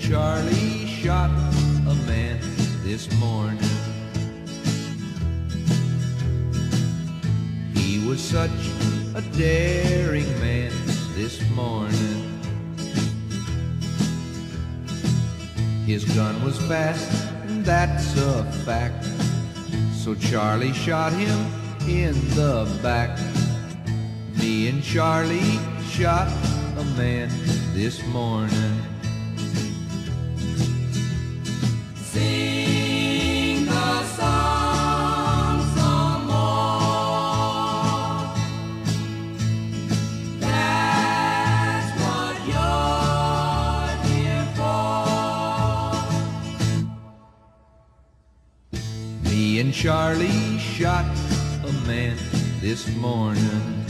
Charlie shot a man this morning. He was such a daring man this morning. His gun was fast, and that's a fact. So Charlie shot him in the back. Me and Charlie shot a man this morning. Me and Charlie shot a man this morning.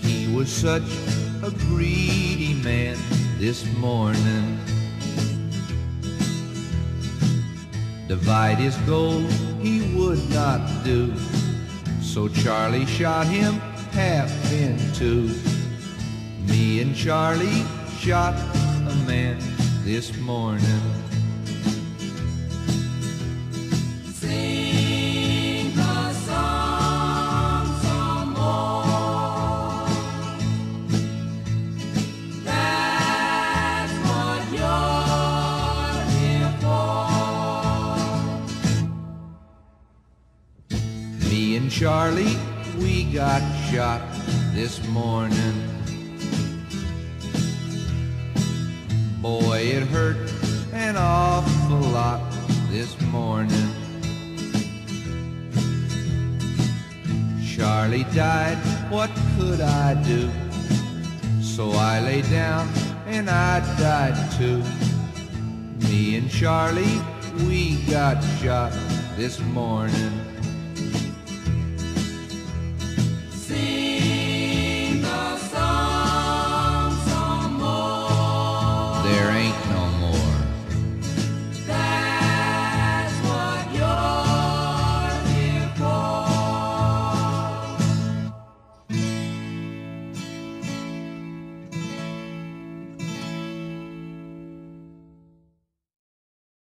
He was such a greedy man this morning. Divide his gold he would not do. So Charlie shot him half in two. Me and Charlie shot a man this morning. And Charlie, we got shot this morning. Boy, it hurt an awful lot this morning. Charlie died, what could I do? So I lay down and I died too. Me and Charlie, we got shot this morning.